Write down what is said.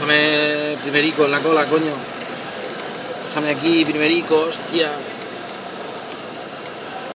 Déjame primerico en la cola, coño. Déjame aquí, primerico, hostia.